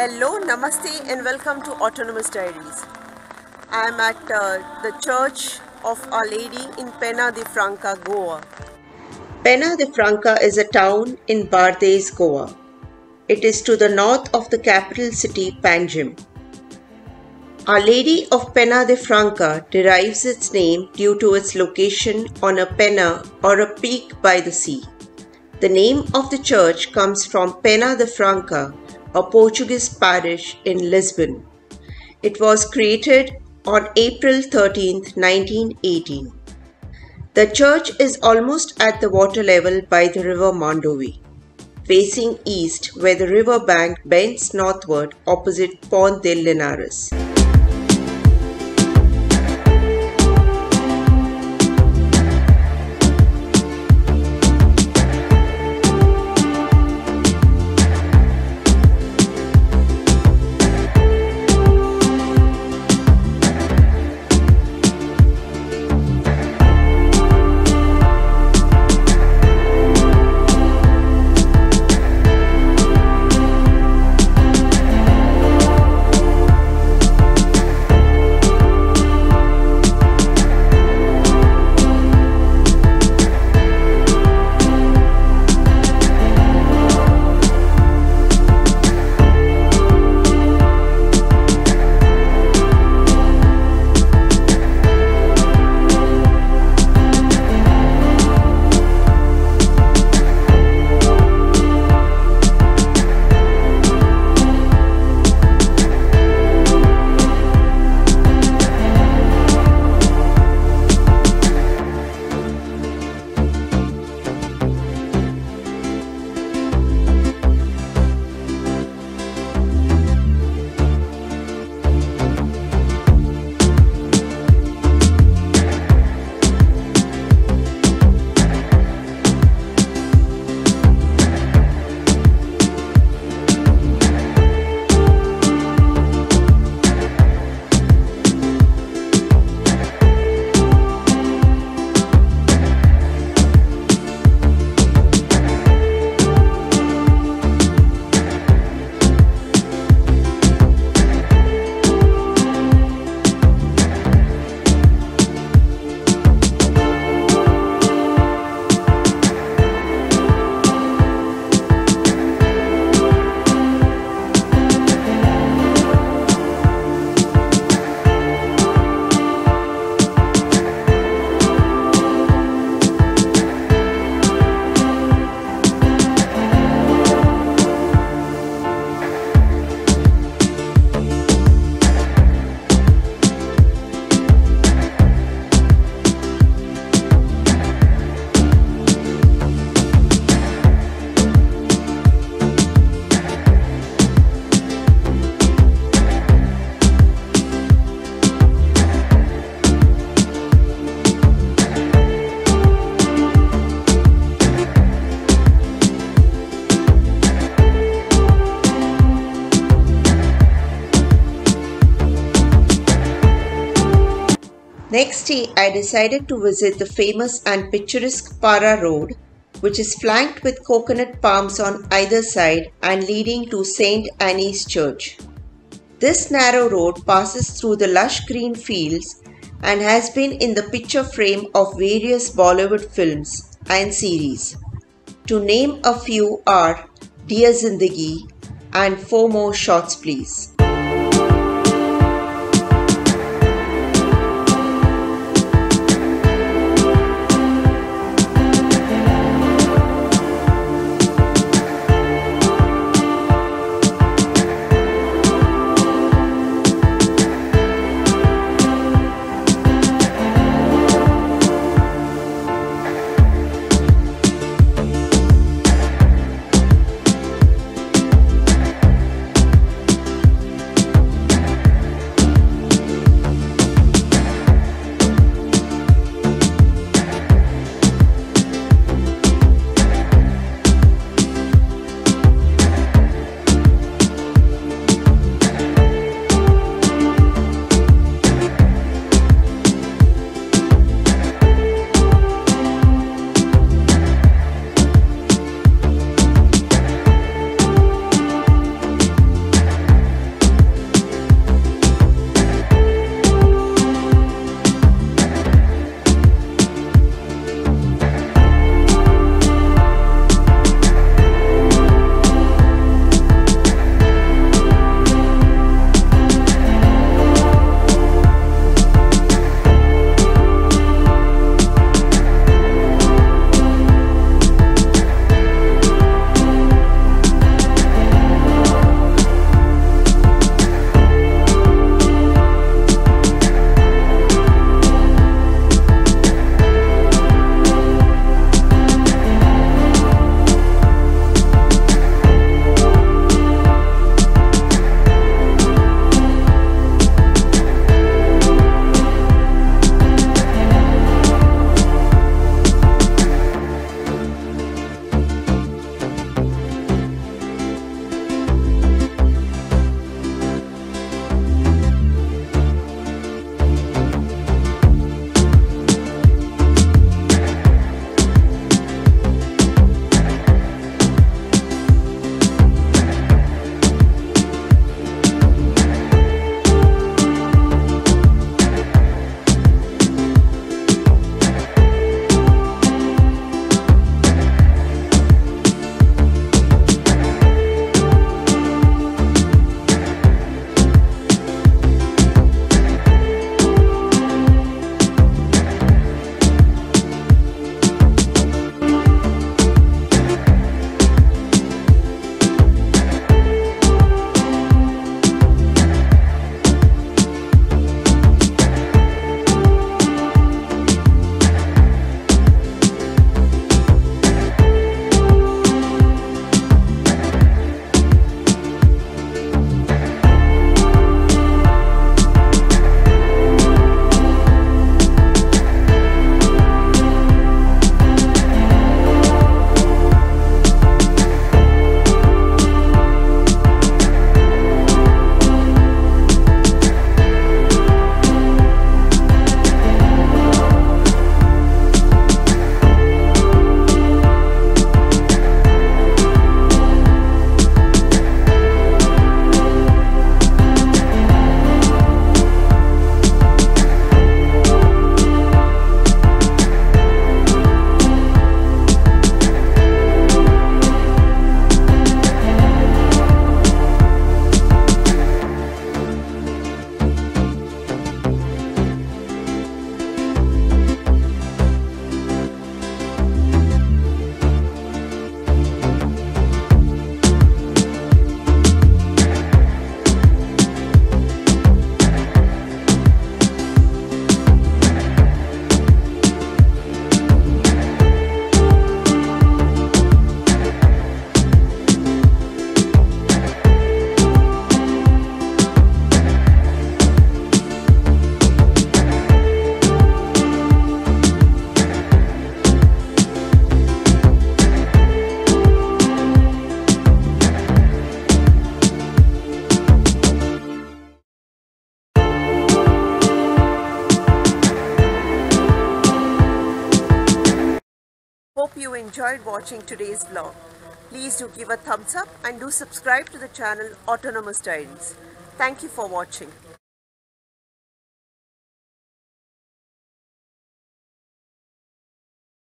Hello, Namaste, and welcome to Autonomous Diaries. I am at uh, the Church of Our Lady in Penha de Franca, Goa. Penha de Franca is a town in Bardez, Goa. It is to the north of the capital city, Panjim. Our Lady of Penha de Franca derives its name due to its location on a pena or a peak by the sea. The name of the church comes from Penha de Franca, a Portuguese parish in Lisbon. It was created on April 13, 1918. The church is almost at the water level by the river Mandovi, facing east where the river bank bends northward opposite Ponte de Linhares. Day, I decided to visit the famous and picturesque Parra Road, which is flanked with coconut palms on either side and leading to St. Annie's Church. This narrow road passes through the lush green fields and has been in the picture frame of various Bollywood films and series. To name a few are Dear Zindagi and Four More Shots Please. Hope you enjoyed watching today's vlog. Please do give a thumbs up and do subscribe to the channel Autonomous Diaries. Thank you for watching.